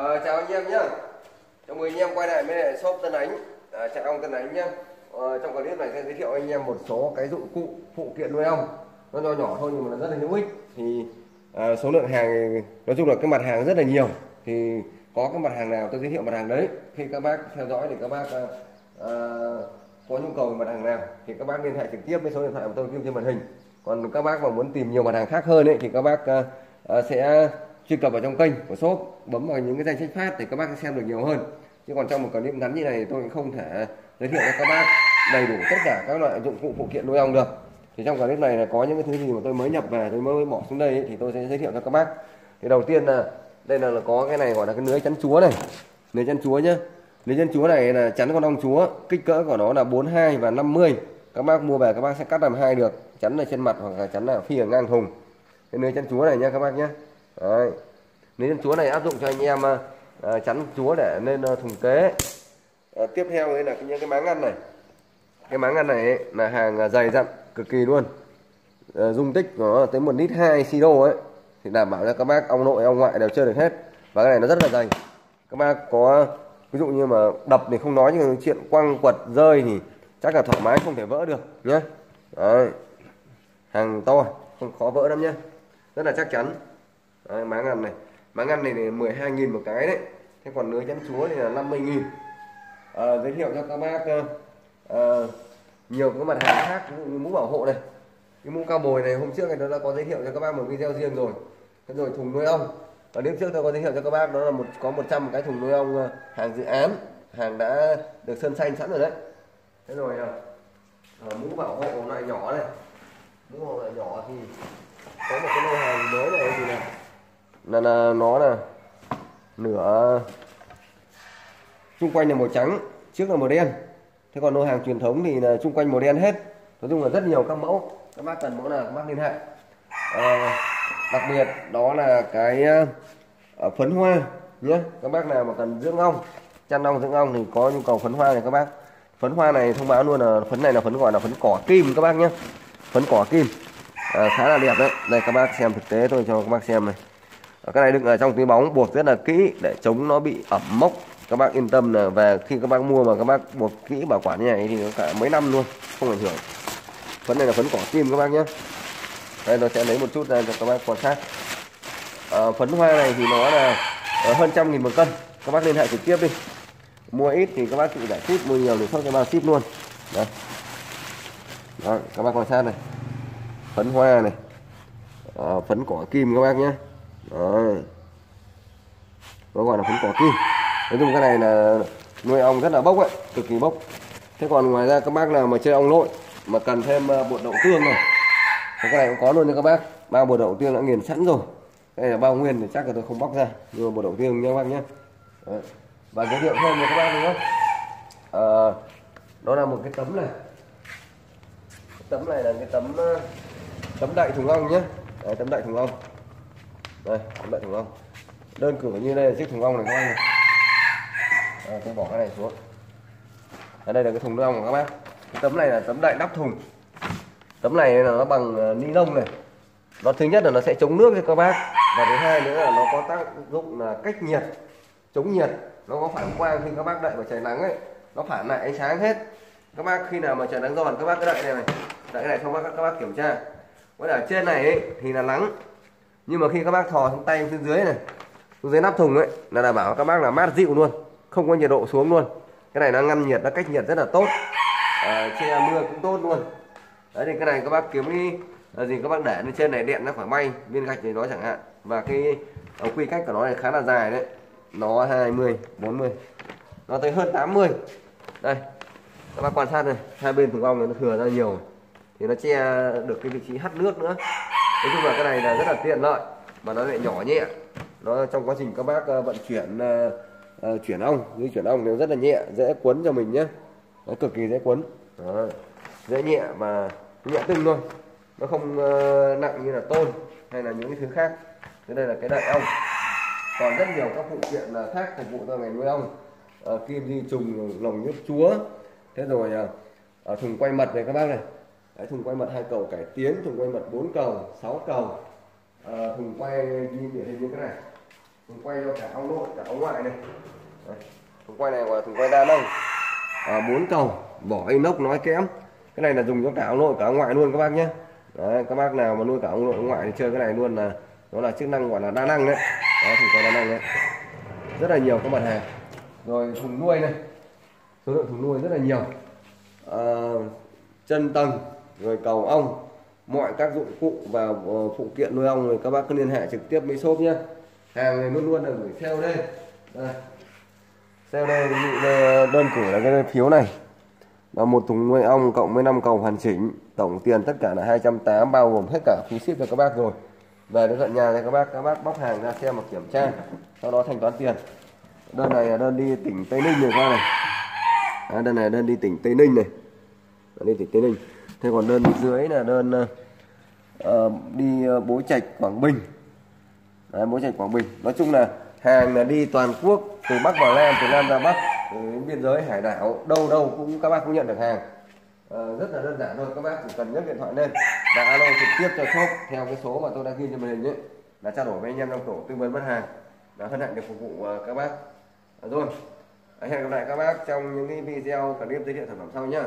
À, chào anh em nhé Chào mừng anh em quay lại với lại shop Tân Ánh. À, Chào ông Tân Ánh nhé à, ờ, Trong clip này sẽ giới thiệu anh em một số cái dụng cụ phụ kiện nuôi ong. Nó nhỏ nhỏ thôi nhưng mà nó rất là hữu ích. Thì à, số lượng hàng nói chung là cái mặt hàng rất là nhiều. Thì có cái mặt hàng nào tôi giới thiệu mặt hàng đấy Khi các bác theo dõi thì các bác à, có nhu cầu về mặt hàng nào thì các bác liên hệ trực tiếp với số điện thoại của tôi ghi trên màn hình. Còn các bác mà muốn tìm nhiều mặt hàng khác hơn ấy thì các bác à, sẽ truy cập vào trong kênh của shop bấm vào những cái danh sách phát để các bác sẽ xem được nhiều hơn. Chứ còn trong một clip ngắn như này tôi cũng không thể giới thiệu cho các bác đầy đủ tất cả các loại dụng cụ phụ kiện nuôi ong được. Thì trong clip này là có những cái thứ gì mà tôi mới nhập về tôi mới bỏ xuống đây ấy, thì tôi sẽ giới thiệu cho các bác. Thì đầu tiên là đây là, là có cái này gọi là cái lưới chắn chúa này. Lưới chắn chúa nhá. Lưới chắn chúa này là chắn con ong chúa kích cỡ của nó là 42 và 50 các bác mua về các bác sẽ cắt làm hai được chắn ở trên mặt hoặc là chắn ở phi ở ngang thùng. Cái lưới chắn chúa này nha các bác nhé Đấy. Nến chúa này áp dụng cho anh em à, à chắn chúa để lên à, thùng kế. À, ờ, tiếp theo đây là những cái máng ngăn này. Cái máng ngăn này ấy, là hàng à, dày dặn cực kỳ luôn. À, dung tích của nó tới 1 lít 2 siro ấy thì đảm bảo cho các bác ông nội ông ngoại đều chơi được hết. Và cái này nó rất là dày. Các bác có ví dụ như mà đập thì không nói nhưng chuyện quăng quật rơi thì chắc là thoải mái không thể vỡ được nhé. Đấy. Hàng to không khó vỡ lắm nhé. Rất là chắc chắn. Đấy, má ngăn này. Má ngăn này, này 12 nghìn một cái đấy. Thế còn lưới chắn chúa thì là 50 nghìn. À, giới thiệu cho các bác à, nhiều cái mặt hàng khác ví dụ như mũ bảo hộ này cái mũ cao bồi này. Hôm trước này nó đã có giới thiệu cho các bác một video riêng rồi. Thế rồi thùng nuôi ong. Và đêm trước tôi có giới thiệu cho các bác đó là một có 100 cái thùng nuôi ong hàng dự án hàng đã được sơn xanh sẵn rồi đấy. Thế rồi à, mũ bảo hộ loại nhỏ này. Mũ bảo hộ loại nhỏ thì có một cái lô hàng mới này thì là là, là nó là nửa xung quanh là màu trắng trước là màu đen. Thế còn lô hàng truyền thống thì là xung quanh màu đen hết. Nói chung là rất nhiều các mẫu. Các bác cần mẫu nào các bác liên hệ. À, đặc biệt đó là cái uh, phấn hoa nhé. Các bác nào mà cần dưỡng ong chăn ong dưỡng ong thì có nhu cầu phấn hoa này các bác. Phấn hoa này thông báo luôn là phấn này là phấn gọi là phấn cỏ kim các bác nhé. Phấn cỏ kim. À, khá là đẹp đấy. Đây các bác xem thực tế tôi cho các bác xem này cái này đựng ở trong túi bóng buộc rất là kỹ để chống nó bị ẩm mốc. Các bác yên tâm là về khi các bác mua mà các bác buộc kỹ bảo quản như này thì nó cả mấy năm luôn không ảnh hưởng. Phấn này là phấn cỏ kim các bác nhé đây tôi sẽ lấy một chút ra cho các bác quan sát. À, phấn hoa này thì nó là ờ, hơn trăm nghìn một cân. Các bác liên hệ trực tiếp đi. Mua ít thì các bác tự giải ship mua nhiều thì shop cho bao ship luôn. Đây. Đó, các bác quan sát này. Phấn hoa này. À, phấn cỏ kim các bác nhé Đấy. nó gọi là phấn cỏ kim. Nói chung cái này là nuôi ong rất là bốc ấy cực kỳ bốc. Thế còn ngoài ra các bác nào mà chơi ong lội mà cần thêm ờ, bột đậu tương này cái này cũng có luôn nha các bác. Bao bột đậu tương đã nghiền sẵn rồi. Đây là bao nguyên thì chắc là tôi không bóc ra. Nhưng mà bột đậu tương nha các bác nhé. Đấy. và giới thiệu thêm cho các bác nữa. À, đó là một cái tấm này. Tấm này là cái tấm ờ, tấm đậy thùng ong nhé. Đấy, tấm đậy thùng ong đây tấm đậy thùng ong đơn cử như đây là chiếc thùng ong này các bác này. À, tôi bỏ cái này xuống. Ở đây là cái thùng nước ong của các bác. Cái tấm này là tấm đậy nắp thùng. Tấm này là nó bằng ờ, ni lông này. Nó thứ nhất là nó sẽ chống nước cho các bác. Và thứ hai nữa là nó có tác dụng là cách nhiệt chống nhiệt. Nó có phản quang khi các bác đậy vào trời nắng ấy. Nó phản lại ánh sáng hết. Các bác khi nào mà trời nắng giòn các bác cứ đậy này này. Đậy cái này xong các, bác các bác kiểm tra. Với ở trên này ấy, thì là nắng nhưng mà khi các bác thò xuống tay xuống dưới này xuống dưới nắp thùng ấy là đảm bảo các bác là mát dịu luôn không có nhiệt độ xuống luôn. Cái này nó ngăn nhiệt nó cách nhiệt rất là tốt. À, che mưa cũng tốt luôn. Đấy thì cái này các bác kiếm đi là gì các bác để lên trên này điện nó khỏi may viên gạch thì nó chẳng hạn. Và cái à, quy cách của nó này khá là dài đấy. Nó 20 40 nó tới hơn 80 đây các bác quan sát này hai bên thùng ong nó thừa ra nhiều. Thì nó che được cái vị trí hắt nước nữa nói chung là cái này là rất là tiện lợi mà nó lại nhỏ nhẹ. Nó trong quá trình các bác ờ, vận chuyển uh, chuyển ong di chuyển ong nó rất là nhẹ dễ quấn cho mình nhé nó cực kỳ dễ quấn Đó. dễ nhẹ và nhẹ tưng thôi. Nó không uh, nặng như là tôn hay là những cái thứ khác. Thế đây là cái đậy ong. Còn rất nhiều các phụ kiện là khác phục vụ cho ngành nuôi ong. Uh, kim di trùng lồng nhớp chúa. Thế rồi uh, thùng quay mật này các bác này. Đấy, thùng quay mật hai cầu cải tiến thùng quay mật 4 cầu 6 cầu. À, thùng quay như điển hình như cái này. Thùng quay cho cả ống nội cả ống ngoại này. Đấy. thùng quay này gọi là thùng quay đa năng à, 4 cầu bỏ inox nói kém cái này là dùng cho cả ống nội cả ống ngoại luôn các bác nhé. Đấy, các bác nào mà nuôi cả ống nội ống ngoại thì chơi cái này luôn là nó là chức năng gọi là đa năng đấy. Đó thùng quay đa năng đấy. Rất là nhiều các mặt hàng. Rồi thùng nuôi này. Số lượng thùng nuôi rất là nhiều. À, chân tầng rồi cầu ong mọi các dụng cụ và ờ, phụ kiện nuôi ong thì các bác cứ liên hệ trực tiếp với shop nhé. Hàng này luôn luôn là gửi theo đây. Đây. Theo đây ví dụ đơn cử là cái phiếu này. Là một thùng nuôi ong cộng với 5 cầu hoàn chỉnh tổng tiền tất cả là 280 bao gồm hết cả phí ship cho các bác rồi. Về đến tận nhà thì các bác các bác bóc hàng ra xem và kiểm tra sau đó thanh toán tiền. Đơn này là đơn đi tỉnh Tây Ninh này qua này. À, đơn này là đơn đi tỉnh Tây Ninh này. Đơn đi tỉnh Tây Ninh thế còn đơn dưới là đơn uh, đi uh, Bố Trạch Quảng Bình. Đấy, Bố Trạch Quảng Bình. Nói chung là hàng là đi toàn quốc từ Bắc vào Nam từ Nam ra Bắc từ biên giới hải đảo đâu đâu cũng các bác cũng nhận được hàng. Uh, rất là đơn giản thôi các bác chỉ cần nhấc điện thoại lên và alo trực tiếp cho shop theo cái số mà tôi đã ghi trên màn hình ấy là trao đổi với anh em trong tổ tư vấn bán hàng đã hân hạnh được phục vụ uh, các bác. Rồi hẹn gặp lại các bác trong những cái video clip giới thiệu sản phẩm sau nhé.